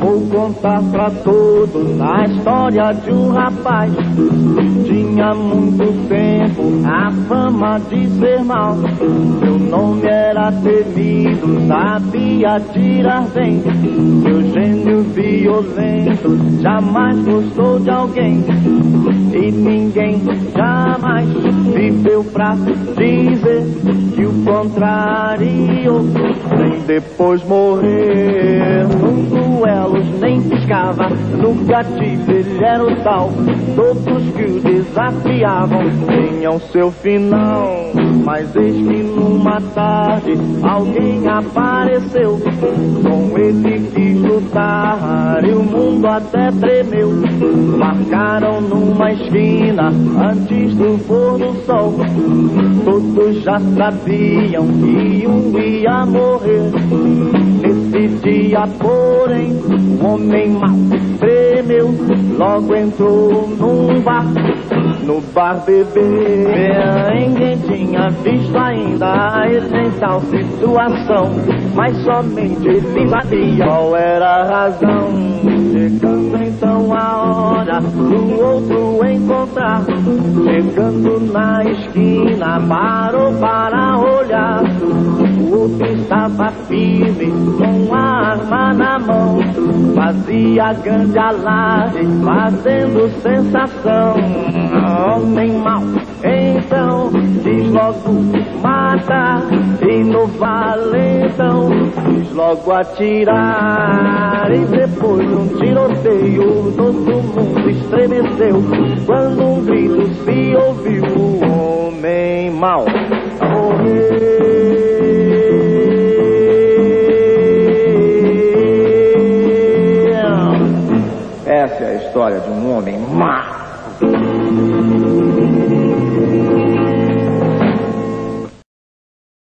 Vou contar pra todos a história de um rapaz. Muito tempo a fama de ser mal. Seu nome era temido, sabia tirar bem. Seu gênio violento jamais gostou de alguém. E ninguém jamais viveu pra dizer que o contrário, nem depois morrer. Duelo nem piscava, no gatilho ele era o tal. Todos que o desafiavam tinham seu final. Mas eis que numa tarde alguém apareceu. Com ele quis lutar e o mundo até tremeu. Marcaram numa esquina antes do pôr do sol. Todos já sabiam que um ia morrer. Nesse dia, porém, homem mau tremeu. Logo entrou num bar, no bar beber. Ninguém tinha visto ainda a essencial situação, mas somente ele sabia qual era a razão. Chegando então a hora do outro encontrar. Chegando na esquina, parou para olhar. O outro estava firme, com a arma na mão. Fazia grande alarde, fazendo sensação. Homem mau, então diz logo mata. E no valentão diz logo atirar. E depois de um tiroteio, todo mundo estremeceu. Quando um grito se ouviu, homem mau É a história de um homem mau.